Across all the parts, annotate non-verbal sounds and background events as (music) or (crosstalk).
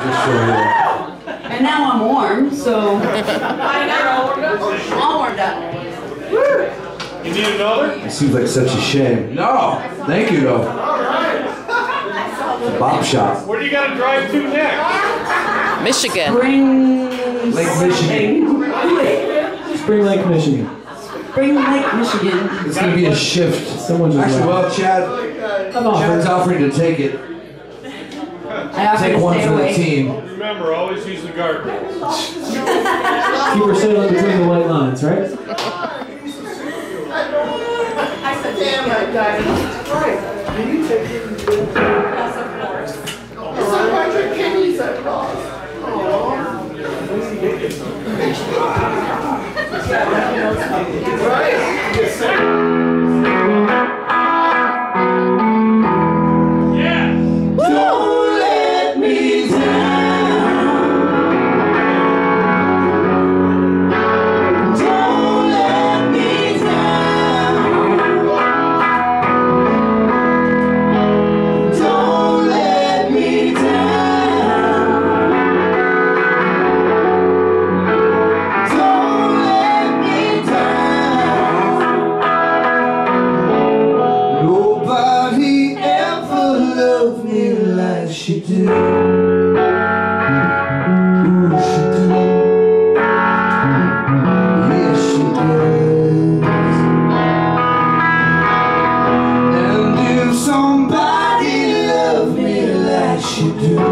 And now I'm warm, so I know. all warmed up. You need another? It seems like such a shame. No, thank you though. The Bop Shop. Where do you gotta drive to next? Michigan. Spring. Lake Michigan. Spring Lake, Michigan. Spring Lake, Michigan. It's gonna be a shift. Someone just Actually, left. well, Chad, Chad's offering to take it. I have Take to one stay for the team. Remember, always use the guardrails. (laughs) Keep her sailing between the white lines, right? I said, damn, I died. somebody love me like you do.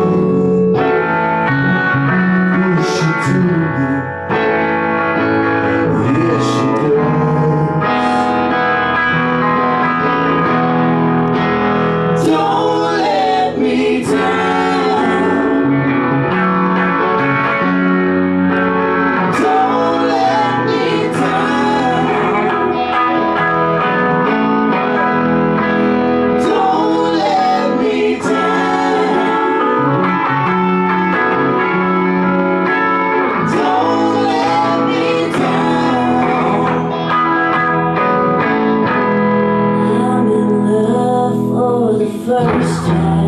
first time.